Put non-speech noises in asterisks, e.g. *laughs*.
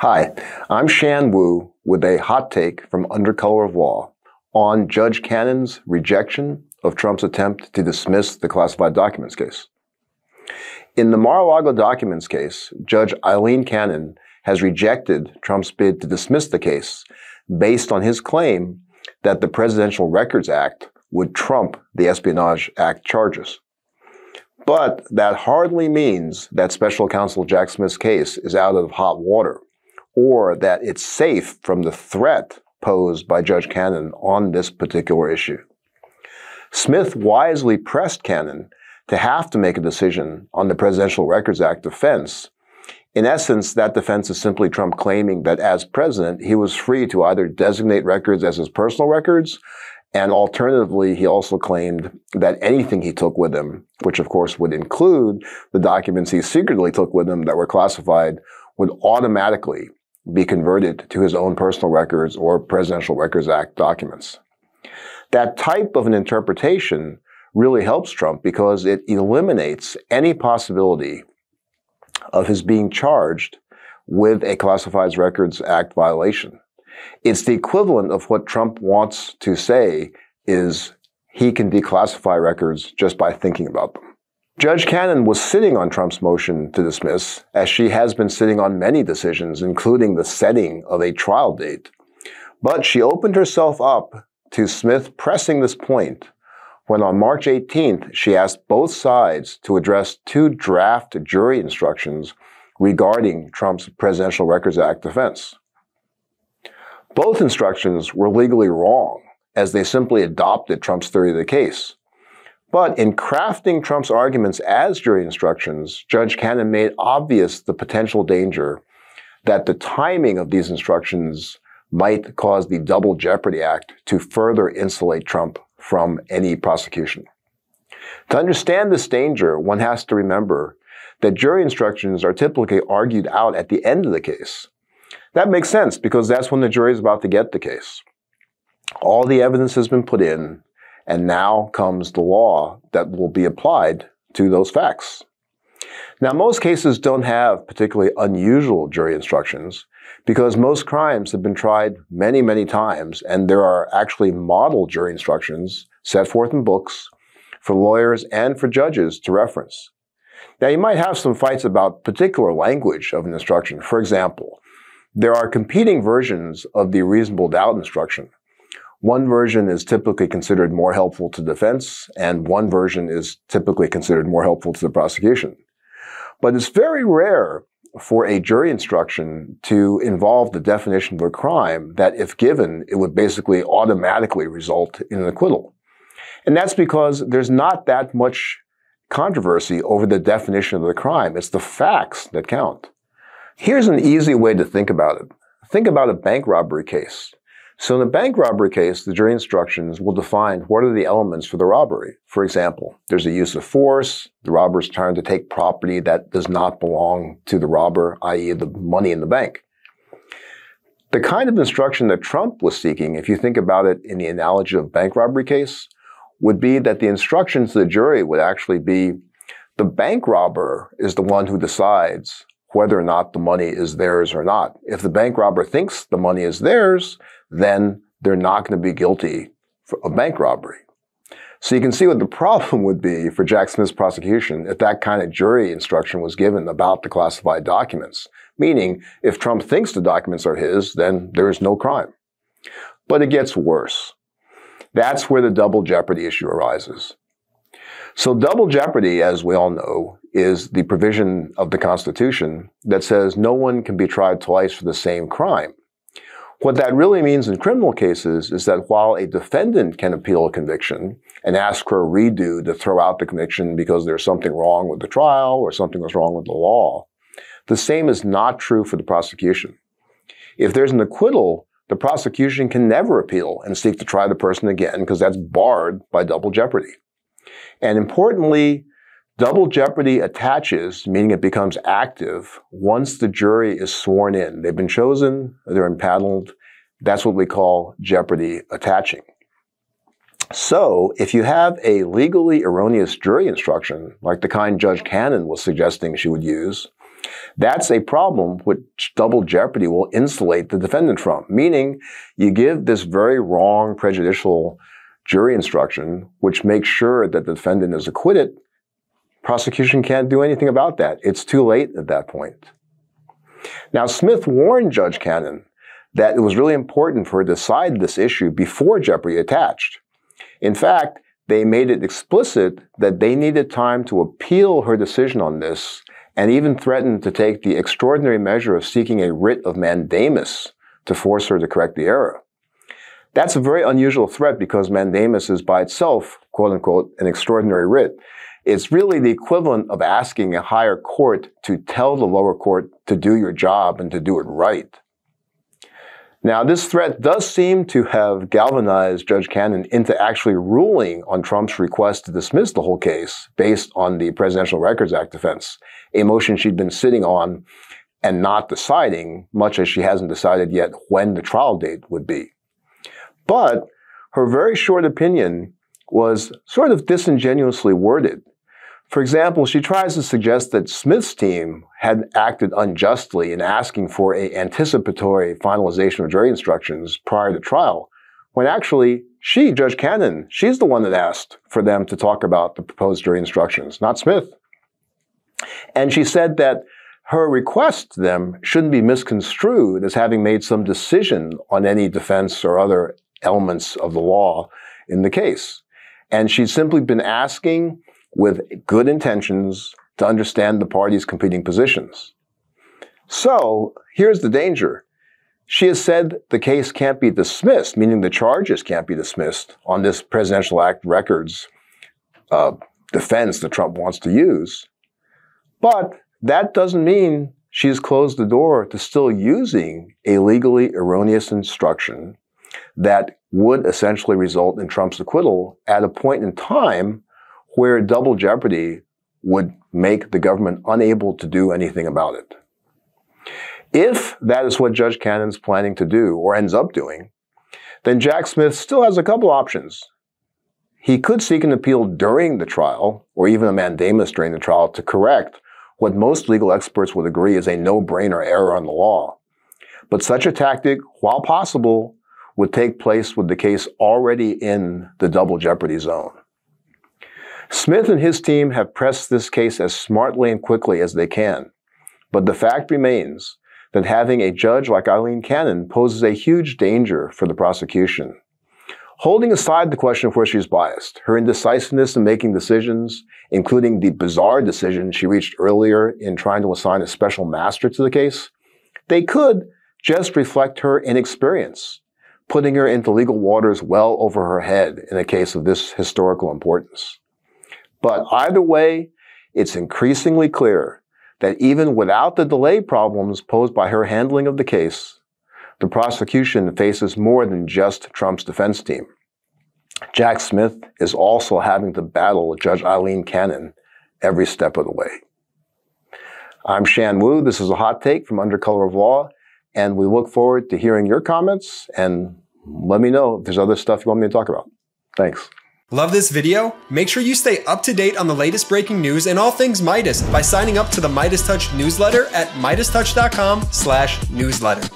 Hi, I'm Shan Wu with a hot take from Under Color of Law on Judge Cannon's rejection of Trump's attempt to dismiss the classified documents case. In the Mar-a-Lago documents case, Judge Aileen Cannon has rejected Trump's bid to dismiss the case based on his claim that the Presidential Records Act would trump the Espionage Act charges. But that hardly means that special counsel Jack Smith's case is out of hot water or that it's safe from the threat posed by Judge Cannon on this particular issue. Smith wisely pressed Cannon to have to make a decision on the Presidential Records Act defense. In essence, that defense is simply Trump claiming that as president, he was free to either designate records as his personal records, and alternatively, he also claimed that anything he took with him, which of course would include the documents he secretly took with him that were classified, would automatically be converted to his own personal records or Presidential Records Act documents. That type of an interpretation really helps Trump because it eliminates any possibility of his being charged with a Classified Records Act violation. It's the equivalent of what Trump wants to say is he can declassify records just by thinking about them. Judge Cannon was sitting on Trump's motion to dismiss, as she has been sitting on many decisions, including the setting of a trial date. But she opened herself up to Smith pressing this point when on March 18th, she asked both sides to address two draft jury instructions regarding Trump's Presidential Records Act defense. Both instructions were legally wrong, as they simply adopted Trump's theory of the case. But in crafting Trump's arguments as jury instructions, Judge Cannon made obvious the potential danger that the timing of these instructions might cause the Double Jeopardy Act to further insulate Trump from any prosecution. To understand this danger, one has to remember that jury instructions are typically argued out at the end of the case. That makes sense because that's when the jury is about to get the case. All the evidence has been put in, and now comes the law that will be applied to those facts. Now, most cases don't have particularly unusual jury instructions because most crimes have been tried many, many times, and there are actually model jury instructions set forth in books for lawyers and for judges to reference. Now, you might have some fights about particular language of an instruction. For example, there are competing versions of the reasonable doubt instruction. One version is typically considered more helpful to defense, and one version is typically considered more helpful to the prosecution. But it's very rare for a jury instruction to involve the definition of a crime that, if given, it would basically automatically result in an acquittal. And that's because there's not that much controversy over the definition of the crime. It's the facts that count. Here's an easy way to think about it. Think about a bank robbery case. So in a bank robbery case, the jury instructions will define what are the elements for the robbery. For example, there's a use of force, the robber is trying to take property that does not belong to the robber, i.e. the money in the bank. The kind of instruction that Trump was seeking, if you think about it in the analogy of bank robbery case, would be that the instructions to the jury would actually be the bank robber is the one who decides whether or not the money is theirs or not. If the bank robber thinks the money is theirs, then they're not going to be guilty of bank robbery. So you can see what the *laughs* problem would be for Jack Smith's prosecution if that kind of jury instruction was given about the classified documents. Meaning, if Trump thinks the documents are his, then there is no crime. But it gets worse. That's where the double jeopardy issue arises. So double jeopardy, as we all know, is the provision of the Constitution that says no one can be tried twice for the same crime. What that really means in criminal cases is that while a defendant can appeal a conviction and ask for a redo to throw out the conviction because there's something wrong with the trial or something was wrong with the law, the same is not true for the prosecution. If there's an acquittal, the prosecution can never appeal and seek to try the person again because that's barred by double jeopardy. And importantly, double jeopardy attaches, meaning it becomes active, once the jury is sworn in. They've been chosen, they're impaneled. That's what we call jeopardy attaching. So, if you have a legally erroneous jury instruction, like the kind Judge Cannon was suggesting she would use, That's a problem which double jeopardy will insulate the defendant from, meaning you give this very wrong, prejudicial jury instruction, which makes sure that the defendant is acquitted. Prosecution can't do anything about that. It's too late at that point. Now, Smith warned Judge Cannon that it was really important for her to decide this issue before jeopardy attached. In fact, they made it explicit that they needed time to appeal her decision on this and even threatened to take the extraordinary measure of seeking a writ of mandamus to force her to correct the error. That's a very unusual threat because mandamus is by itself, quote unquote, an extraordinary writ. It's really the equivalent of asking a higher court to tell the lower court to do your job and to do it right. Now, this threat does seem to have galvanized Judge Cannon into actually ruling on Trump's request to dismiss the whole case based on the Presidential Records Act defense, a motion she'd been sitting on and not deciding, much as she hasn't decided yet when the trial date would be. But her very short opinion was sort of disingenuously worded. For example, she tries to suggest that Smith's team had acted unjustly in asking for a anticipatory finalization of jury instructions prior to trial, when actually she, Judge Cannon, she's the one that asked for them to talk about the proposed jury instructions, not Smith. And she said that her request to them shouldn't be misconstrued as having made some decision on any defense or other elements of the law in the case. And she'd simply been asking with good intentions to understand the parties' competing positions. So here's the danger. She has said the case can't be dismissed, meaning the charges can't be dismissed on this Presidential Act records uh, defense that Trump wants to use. But that doesn't mean she's closed the door to still using a legally erroneous instruction that would essentially result in Trump's acquittal at a point in time where double jeopardy would make the government unable to do anything about it. If that is what Judge Cannon's planning to do or ends up doing, then Jack Smith still has a couple options. He could seek an appeal during the trial or even a mandamus during the trial to correct what most legal experts would agree is a no-brainer error on the law. But such a tactic, while possible, would take place with the case already in the double jeopardy zone. Smith and his team have pressed this case as smartly and quickly as they can. But the fact remains that having a judge like Aileen Cannon poses a huge danger for the prosecution. Holding aside the question of where she's biased, her indecisiveness in making decisions, including the bizarre decision she reached earlier in trying to assign a special master to the case, they could just reflect her inexperience, putting her into legal waters well over her head in a case of this historical importance. But either way, it's increasingly clear that even without the delay problems posed by her handling of the case, the prosecution faces more than just Trump's defense team. Jack Smith is also having to battle Judge Aileen Cannon every step of the way. I'm Shan Wu. This is a hot take from Under Color of Law, and we look forward to hearing your comments and let me know if there's other stuff you want me to talk about. Thanks. Love this video? Make sure you stay up to date on the latest breaking news and all things Meidas by signing up to the MeidasTouch newsletter at MeidasTouch.com slash newsletter.